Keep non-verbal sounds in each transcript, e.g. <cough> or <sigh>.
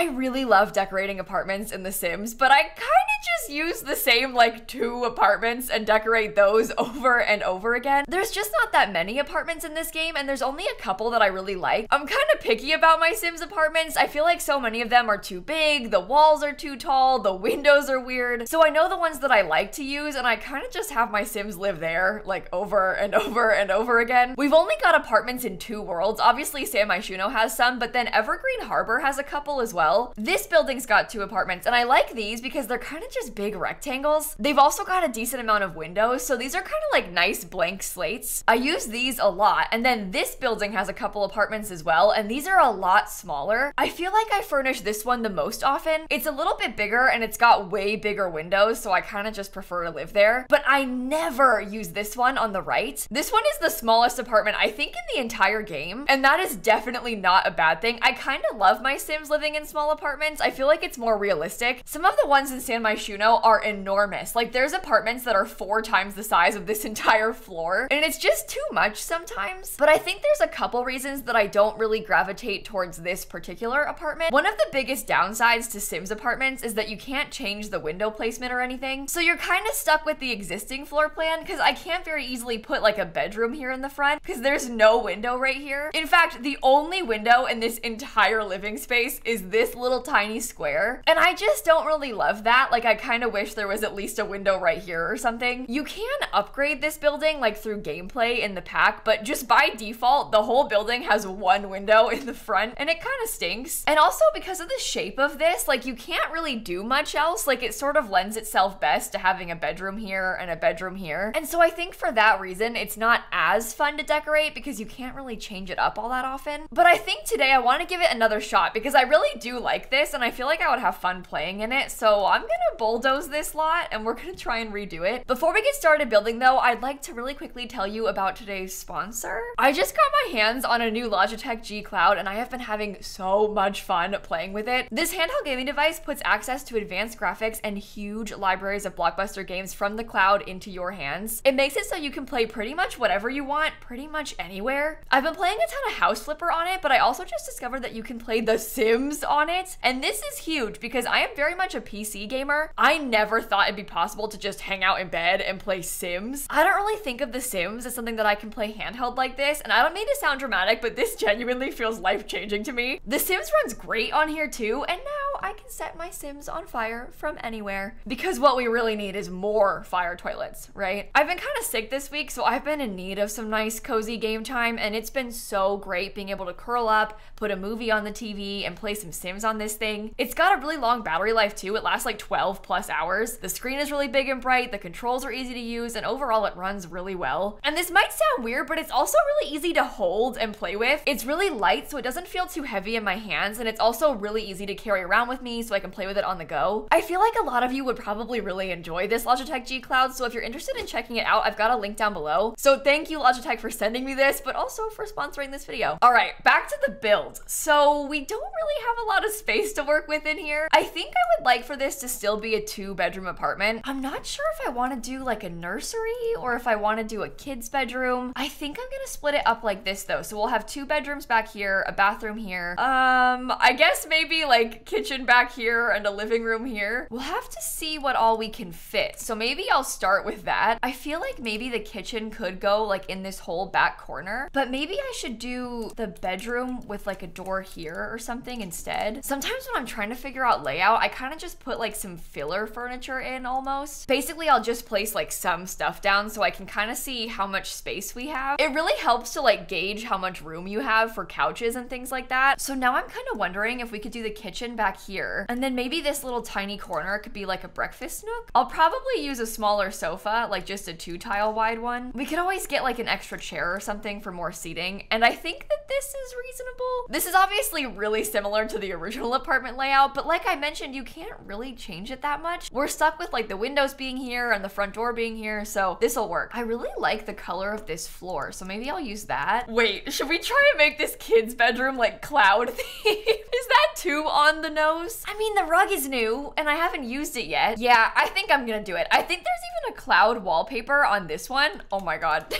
I really love decorating apartments in The Sims, but I kind of just use the same like two apartments and decorate those <laughs> over and over again. There's just not that many apartments in this game, and there's only a couple that I really like. I'm kind of picky about my Sims apartments. I feel like so many of them are too big, the walls are too tall, the windows are weird. So I know the ones that I like to use, and I kind of just have my Sims live there, like over and <laughs> over and over again. We've only got apartments in two worlds. Obviously, San Myshuno has some, but then Evergreen Harbor has a couple as well. This building's got two apartments, and I like these because they're kind of just big rectangles. They've also got a decent amount of windows, so these are kind of like nice blank slates. I use these a lot, and then this building has a couple apartments as well, and these are a lot smaller. I feel like I furnish this one the most often. It's a little bit bigger, and it's got way bigger windows, so I kind of just prefer to live there. But I never use this one on the right. This one is the smallest apartment, I think, in the entire game, and that is definitely not a bad thing. I kind of love my Sims living in small apartments. I feel like it's more realistic. Some of the ones in San Myshuno are enormous. Like there's apartments that are four times the size of this <laughs> entire floor, and it's just too much sometimes. But I think there's a couple reasons that I don't really gravitate towards this particular apartment. One of the biggest downsides to Sims apartments is that you can't change the window placement or anything. So you're kind of stuck with the existing floor plan because I can't very easily put like a bedroom here in the front because there's no window right here. In fact, the only window in this entire living space is this little tiny square. And I just don't really love that. Like I kind of wish there was at least a window right here or something. You can upgrade this building like through gameplay in the pack, but just by default, the whole building has one window in the front and it kind of stinks. And also because of the shape of this, like you can't really do much else. Like it sort of lends itself best to having a bedroom here and a bedroom here. And so I think for that reason, it's not as fun to decorate because you can't really change it up all that often. But I think today I want to give it another shot because I really do like this and I feel like I would have fun playing in it. So I'm gonna bulldoze this lot and we're gonna try and redo it. Before we get started building though, I'd like to really quickly tell you about today's sponsor. I just got my hands on a new Logitech G Cloud and I have been having so much fun playing with it. This handheld gaming device puts access to advanced graphics and huge libraries of blockbuster games from the cloud into your hands. It makes it so you can play pretty much whatever you want, pretty much anywhere. I've been playing a ton of House Flipper on it, but I also just discovered that you can play The Sims on it. And this is huge because I am very much a PC gamer. I never thought it'd be possible to just hang out in bed and play Sims. I don't really think of The Sims as something that I can play handheld like this, and I don't mean to sound dramatic, but this genuinely feels life-changing to me. The Sims runs great on here too, and now I can set my Sims on fire from anywhere. Because what we really need is more fire toilets, right? I've been kind of sick this week, so I've been in need of some nice cozy game time, and it's been so great being able to curl up, put a movie on the TV, and play some Sims on this thing. It's got a really long battery life too. It lasts like 12 plus hours. The screen is really big and bright, the controls are easy to use, and overall it runs really well. And this might sound weird, but it's also really easy to hold and play with. It's really light, so it doesn't feel too heavy in my hands, and it's also really easy to carry around with me so I can play with it on the go. I feel like a lot of you would probably really enjoy this Logitech G Cloud, so if you're interested in checking it out, I've got a link down below. So thank you Logitech for sending me this, but also for sponsoring this video. All right, back to the build. So we don't really have a lot of space to work with in here. I think I would like for this to still be a two bedroom apartment. I'm not sure if I want to do like a nursery or if I want to do a kid's bedroom. I think I'm gonna split it up like this though. So we'll have two bedrooms back here, a bathroom here. Um, I guess maybe like kitchen back here and a living room here. We'll have to see what all we can fit. So maybe I'll start with that. I feel like maybe the kitchen could go like in this whole back corner, but maybe I should do the bedroom with like a door here or something instead. Sometimes when I'm trying to figure out layout, I kind of just put like some filler furniture in almost. Basically, I'll just place like some stuff down so I can kind of see how much space we have. It really helps to like gauge how much room you have for couches and things like that. So now I'm kind of wondering if we could do the kitchen back here. And then maybe this little tiny corner could be like a breakfast nook. I'll probably use a smaller sofa, like just a two tile wide one. We could always get like an extra chair or something for more seating. And I think that this is reasonable. This is obviously really similar to the original <laughs> apartment layout, but like I mentioned, you can't really change it that much. We're stuck with like the windows being here and the front door being here, so this'll work. I really like the color of this floor, so maybe I'll use that. Wait, should we try and make this kid's bedroom like cloud <laughs> theme? is that too on the nose? I mean, the rug is new and I haven't used it yet. Yeah, I think I'm gonna do it. I think there's even a cloud wallpaper on this one. Oh my god. <laughs> is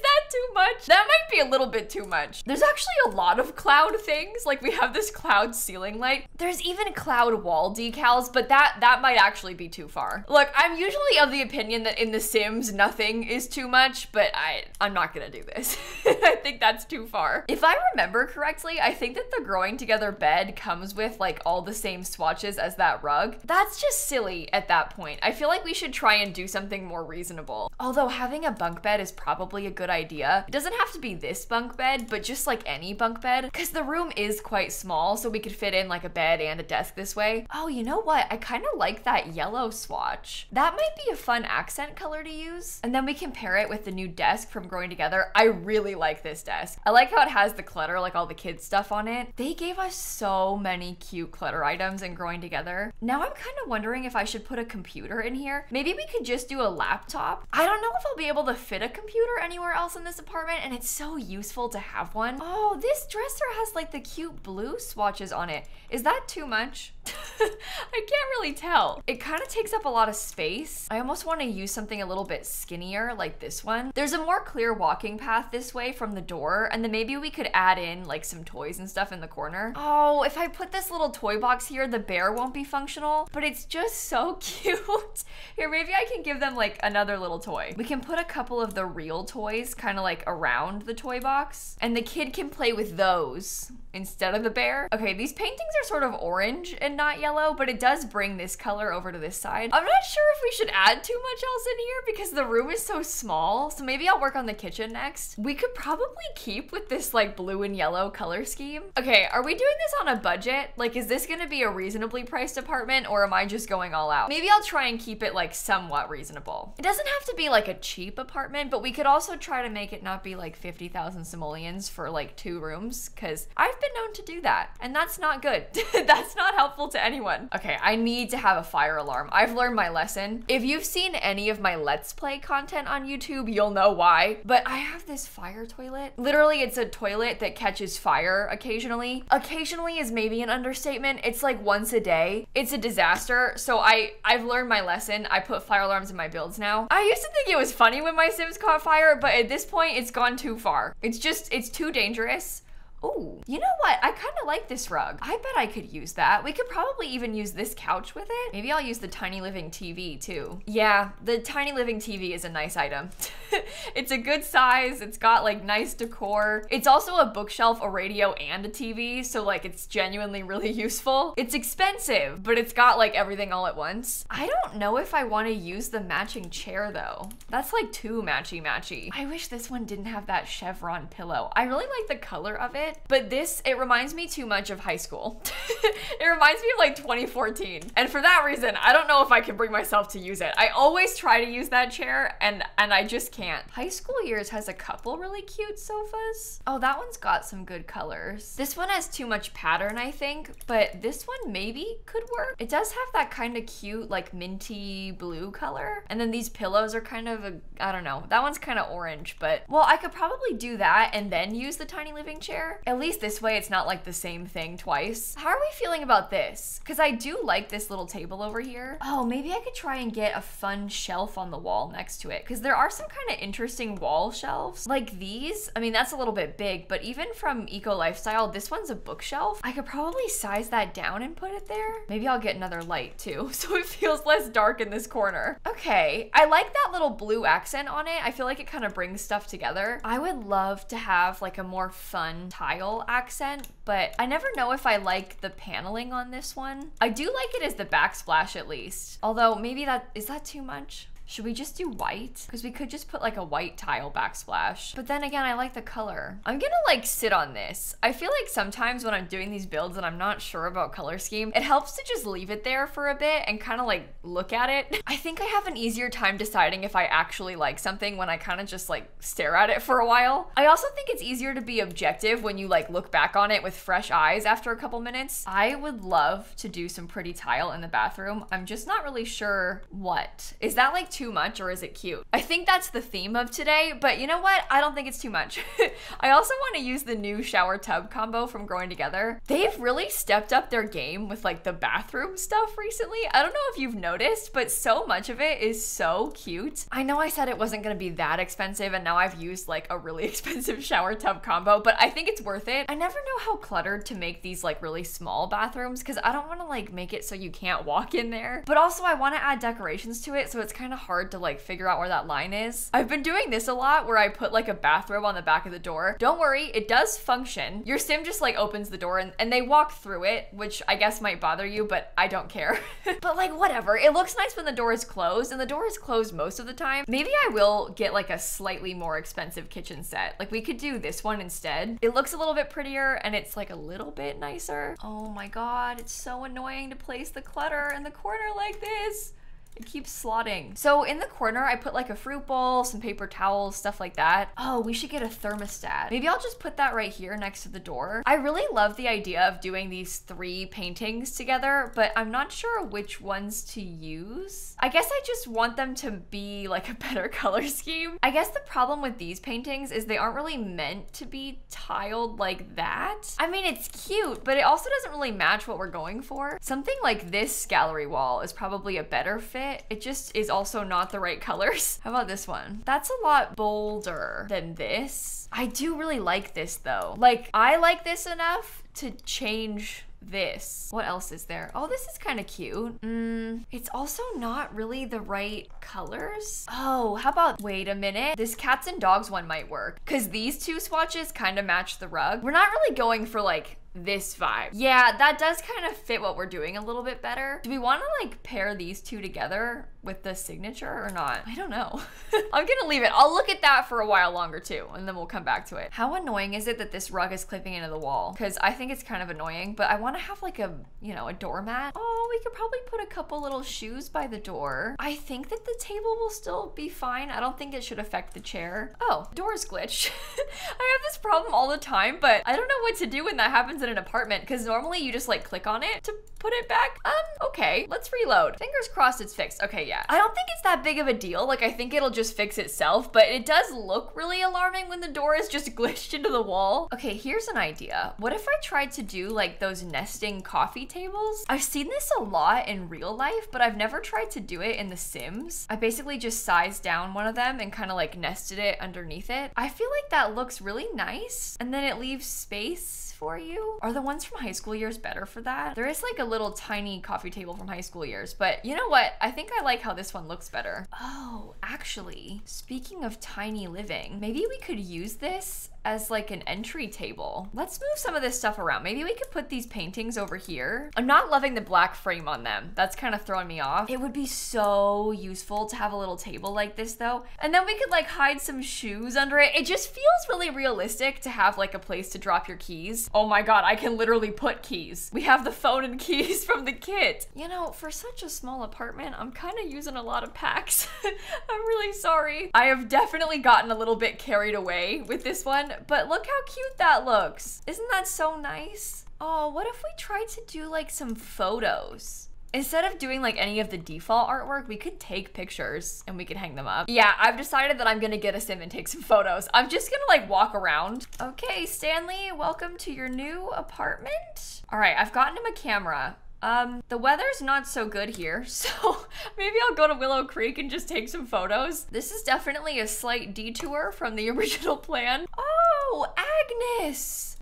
that too much? That might be a little bit too much. There's actually a lot of cloud things. Like we have this cloud ceiling light. There's even cloud wall decals, but that that might actually be too far. Look, I'm usually of the opinion that in The Sims nothing is too much, but I I'm not gonna do this. <laughs> I think that's too far. If I remember correctly, I think that the growing together bed comes with like all the same swatches as that rug. That's just silly at that point. I feel like we should try and do something more reasonable. Although having a bunk bed is probably a good idea. It doesn't have to be this bunk bed, but just like any bunk bed, because the room is quite small, so we could fit in like a bed and a desk this way. Oh, you know what? I kind of like that yellow swatch. That might be a fun accent color to use. And then we can pair it with the new desk from Growing Together. I really like this desk. I like how it has the clutter, like all the kids stuff on it. They gave us so many cute clutter items in Growing Together. Now I'm kind of wondering if I should put a computer in here. Maybe we could just do a laptop. I don't know if I'll be able to fit a computer anywhere else in this apartment and it's so useful to have one. Oh, this dresser has like the cute blue swatches on it. Is that too much? <laughs> I can't really tell. It kind of takes up a lot of space. I almost want to use something a little bit skinnier like this one. There's a more clear walking path this way from the door and then maybe we could add in like some toys and stuff in the corner. Oh, if I put this little toy box here, the bear won't be functional, but it's just so <laughs> cute. Here, maybe I can give them like another little toy. We can put a couple of the real toys kind of like around the toy box and the kid can play with those instead of the bear. Okay, these paintings are sort of orange and not yellow, but it does bring this color over to this side. I'm not sure if we should add too much else in here because the room is so small. So maybe I'll work on the kitchen next. We could probably keep with this like blue and yellow color scheme. Okay, are we doing this on a budget? Like, is this gonna be a reasonably priced apartment or am I just going all out? Maybe I'll try and keep it like somewhat reasonable. It doesn't have to be like a cheap apartment, but we could also try to make it not be like 50,000 simoleons for like two rooms because I've been known to do that and that's not good. <laughs> that's not helpful to anyone. Okay, I need to have a fire alarm. I've learned my lesson. If you've seen any of my Let's Play content on YouTube, you'll know why. But I have this fire toilet. Literally, it's a toilet that catches fire occasionally. Occasionally is maybe an understatement. It's like once a day. It's a disaster. So I, I've learned my lesson. I put fire alarms in my builds now. I used to think it was funny when my Sims caught fire, but at this point, it's gone too far. It's just, it's too dangerous. Oh, you know what? I kind of like this rug. I bet I could use that. We could probably even use this couch with it. Maybe I'll use the Tiny Living TV too. Yeah, the Tiny Living TV is a nice item. <laughs> it's a good size. It's got like nice decor. It's also a bookshelf, a radio, and a TV. So like it's genuinely really <laughs> useful. It's expensive, but it's got like everything all at once. I don't know if I want to use the matching chair though. That's like too matchy matchy. I wish this one didn't have that chevron pillow. I really like the color of it it. But this, it reminds me too much of high school. <laughs> it reminds me of like 2014. And for that reason, I don't know if I can bring myself to use it. I always try to use that chair and, and I just can't. High school years has a couple really cute sofas. Oh, that one's got some good colors. This one has too much pattern, I think, but this one maybe could work. It does have that kind of cute, like minty blue color. And then these pillows are kind of, a, I don't know, that one's kind of orange, but well, I could probably do that and then use the tiny living chair. At least this way it's not like the same thing twice. How are we feeling about this? Because I do like this little table over here. Oh, maybe I could try and get a fun shelf on the wall next to it because there are some kind of interesting wall shelves. Like these, I mean, that's a little bit big, but even from Eco Lifestyle, this one's a bookshelf. I could probably size that down and put it there. Maybe I'll get another light too, <laughs> so it feels less dark in this corner. Okay, I like that little blue accent on it. I feel like it kind of brings stuff together. I would love to have like a more fun tile accent, but I never know if I like the paneling on this one. I do like it as the backsplash at least. Although maybe that, is that too much? Should we just do white? Because we could just put like a white tile backsplash. But then again, I like the color. I'm gonna like sit on this. I feel like sometimes when I'm doing these builds and I'm not sure about color scheme, it helps to just leave it there for a bit and kind of like look at it. <laughs> I think I have an easier time deciding if I actually like something when I kind of just like stare at it for a while. I also think it's easier to be objective when you like look back on it with fresh eyes after a couple minutes. I would love to do some pretty tile in the bathroom. I'm just not really sure what. Is that like too much or is it cute? I think that's the theme of today, but you know what? I don't think it's too much. <laughs> I also want to use the new shower tub combo from Growing Together. They've really stepped up their game with like the bathroom stuff recently. I don't know if you've noticed, but so much of it is so cute. I know I said it wasn't gonna be that expensive and now I've used like a really <laughs> expensive shower tub combo, but I think it's worth it. I never know how cluttered to make these like really small bathrooms because I don't want to like make it so you can't walk in there. But also I want to add decorations to it so it's kind of hard to like figure out where that line is. I've been doing this a lot where I put like a bathrobe on the back of the door. Don't worry, it does function. Your sim just like opens the door and, and they walk through it, which I guess might bother you, but I don't care. <laughs> but like whatever, it looks nice when the door is closed and the door is closed most of the time. Maybe I will get like a slightly more expensive kitchen set. Like we could do this one instead. It looks a little bit prettier and it's like a little bit nicer. Oh my god, it's so annoying to place the clutter in the corner like this. It keeps slotting. So in the corner, I put like a fruit bowl, some paper towels, stuff like that. Oh, we should get a thermostat. Maybe I'll just put that right here next to the door. I really love the idea of doing these three paintings together, but I'm not sure which ones to use. I guess I just want them to be like a better <laughs> color scheme. I guess the problem with these paintings is they aren't really meant to be tiled like that. I mean, it's cute, but it also doesn't really match what we're going for. Something like this gallery wall is probably a better fit it. It just is also not the right colors. <laughs> How about this one? That's a lot bolder than this. I do really like this though. Like, I like this enough to change this. What else is there? Oh, this is kind of cute. Mm, it's also not really the right colors. Oh, how about, wait a minute. This cats and dogs one might work because these two swatches kind of match the rug. We're not really going for like this vibe. Yeah, that does kind of fit what we're doing a little bit better. Do we want to like pair these two together with the signature or not? I don't know. <laughs> I'm gonna leave it. I'll look at that for a while longer too, and then we'll come back to it. How annoying is it that this rug is clipping into the wall? Because I think it's kind of annoying, but I want to have like a, you know, a doormat. Oh, we could probably put a couple little shoes by the door. I think that the table will still be fine. I don't think it should affect the chair. Oh, door's glitched. <laughs> I have this problem all the time, but I don't know what to do when that happens an apartment because normally you just like click on it to put it back. Um, okay, let's reload. Fingers crossed it's fixed. Okay, yeah. I don't think it's that big of a deal. Like I think it'll just fix itself, but it does look really alarming when the door is just <laughs> glitched into the wall. Okay, here's an idea. What if I tried to do like those nesting coffee tables? I've seen this a lot in real life, but I've never tried to do it in The Sims. I basically just sized down one of them and kind of like nested it underneath it. I feel like that looks really nice. And then it leaves space for you. Are the ones from high school years better for that? There is like a little tiny coffee table from high school years, but you know what? I think I like how this one looks better. Oh, actually, speaking of tiny living, maybe we could use this as like an entry table. Let's move some of this stuff around. Maybe we could put these paintings over here. I'm not loving the black frame on them. That's kind of throwing me off. It would be so useful to have a little table like this though. And then we could like hide some shoes under it. It just feels really realistic to have like a place to drop your keys. Oh my god, I can literally put keys. We have the phone and keys <laughs> from the kit. You know, for such a small apartment, I'm kind of using a lot of packs. <laughs> I'm really sorry. I have definitely gotten a little bit carried away with this one, but look how cute that looks. Isn't that so nice? Oh, what if we tried to do like some photos? Instead of doing like any of the default artwork, we could take pictures and we could hang them up. Yeah, I've decided that I'm gonna get a sim and take some photos. I'm just gonna like walk around. Okay, Stanley, welcome to your new apartment. All right, I've gotten him a camera. Um, the weather's not so good here, <laughs> so maybe I'll go to Willow Creek and just take some photos. This is definitely a slight detour from the <laughs> original plan. Oh,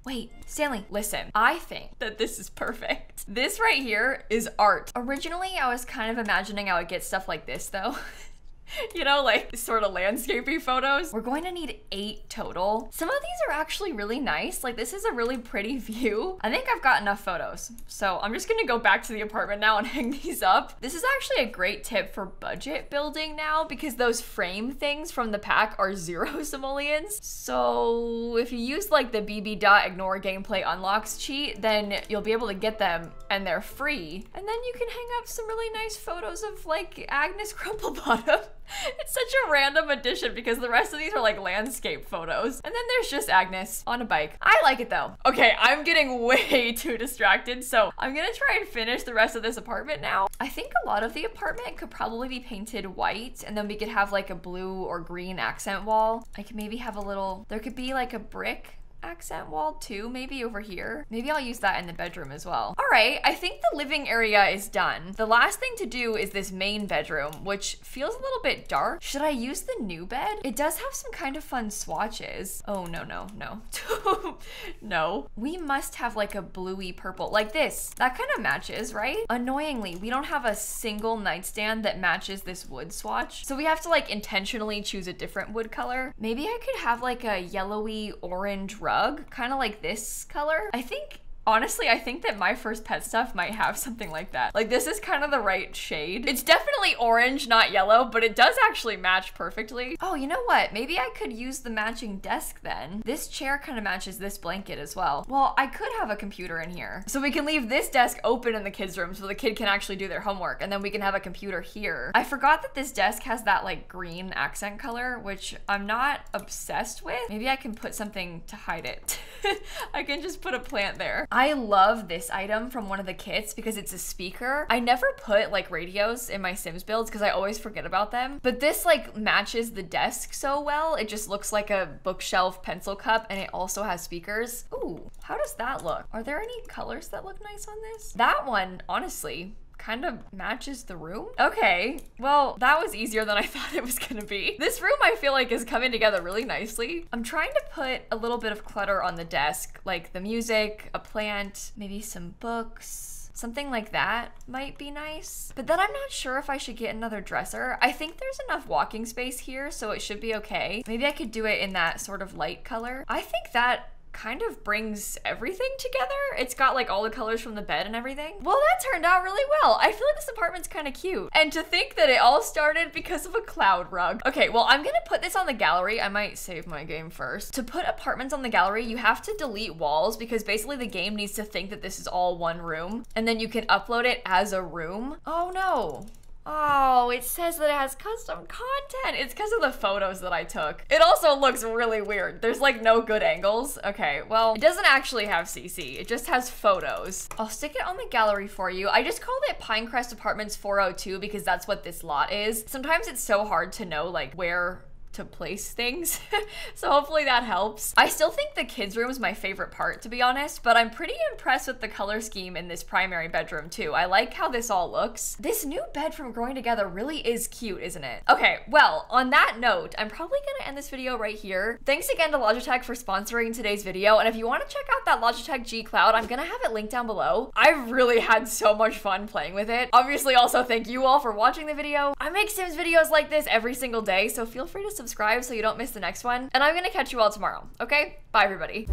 Wait, Stanley, listen. I think that this is perfect. This right here is art. Originally, I was kind of imagining I would get stuff like this though. <laughs> <laughs> you know, like sort of landscapey photos. We're going to need eight total. Some of these are actually really nice. Like this is a really pretty <laughs> view. I think I've got enough photos. So I'm just gonna go back to the apartment now and <laughs> hang these up. This is actually a great tip for budget building now because those frame things from the pack are zero simoleons. So if you use like the bb dot ignore gameplay unlocks cheat, then you'll be able to get them and they're free. And then you can hang up some really nice photos of like Agnes Crumplebottom. <laughs> It's such a random addition because the rest of these are like landscape photos. And then there's just Agnes on a bike. I like it though. Okay, I'm getting <laughs> way too distracted, so I'm gonna try and finish the rest of this apartment now. I think a lot of the apartment could probably be painted white and then we could have like a blue or green accent wall. I could maybe have a little, there could be like a brick accent wall too, maybe over here. Maybe I'll use that in the bedroom as well. All right, I think the living area is done. The last thing to do is this main bedroom, which feels a little bit dark. Should I use the new bed? It does have some kind of fun swatches. Oh, no, no, no. <laughs> no. We must have like a bluey purple, like this. That kind of matches, right? Annoyingly, we don't have a single nightstand that matches this wood swatch. So we have to like intentionally choose a different wood color. Maybe I could have like a yellowy orange rug, kind of like this color. I think Honestly, I think that my first pet stuff might have something like that. Like this is kind of the right shade. It's definitely orange, not yellow, but it does actually match perfectly. Oh, you know what? Maybe I could use the matching desk then. This chair kind of matches this blanket as well. Well, I could have a computer in here. So we can leave this desk open in the kids' room so the kid can actually do their homework and then we can have a computer here. I forgot that this desk has that like green accent color, which I'm not obsessed with. Maybe I can put something to hide it. <laughs> I can just put a plant there. I love this item from one of the kits because it's a speaker. I never put like radios in my Sims builds because I always forget about them. But this like matches the desk so well. It just looks like a bookshelf pencil cup and it also has speakers. Ooh, how does that look? Are there any colors that look nice on this? That one, honestly, kind of matches the room. Okay, well, that was easier than I <laughs> thought it was gonna be. This room I feel like is coming together really nicely. I'm trying to put a little bit of clutter on the desk, like the music, a plant, maybe some books, Something like that might be nice. But then I'm not sure if I should get another dresser. I think there's enough walking space here, so it should be okay. Maybe I could do it in that sort of light color. I think that kind of brings everything together. It's got like all the colors from the bed and everything. Well, that turned out really well. I feel like this apartment's kind of cute. And to think that it all started because of a cloud rug. Okay, well, I'm gonna put this on the gallery. I might save my game first. To put apartments on the gallery, you have to delete walls because basically the game needs to think that this is all one room. And then you can upload it as a room. Oh no. Oh, it says that it has custom content. It's because of the photos that I took. It also looks really weird. There's like no good angles. Okay, well, it doesn't actually have CC. It just has photos. I'll stick it on the gallery for you. I just called it Pinecrest Apartments 402 because that's what this lot is. Sometimes it's so hard to know like where to place things. <laughs> so hopefully that helps. I still think the kids' room is my favorite part, to be honest, but I'm pretty impressed with the color scheme in this primary bedroom too. I like how this all looks. This new bed from Growing Together really is cute, isn't it? Okay, well, on that note, I'm probably gonna end this video right here. Thanks again to Logitech for sponsoring today's video, and if you wanna check out that Logitech G Cloud, I'm gonna have it linked down below. I've really had so much fun playing with it. Obviously, also thank you all for watching the video. I make Sims videos like this every single day, so feel free to subscribe subscribe so you don't miss the next one. And I'm gonna catch you all tomorrow, okay? Bye, everybody.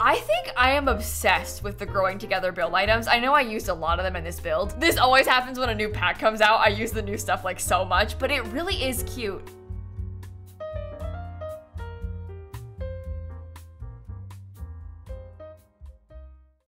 I think I am obsessed with the growing together build items. I know I used a lot of them in this build. This always happens when a new pack comes out. I use the new stuff like so much, but it really is cute.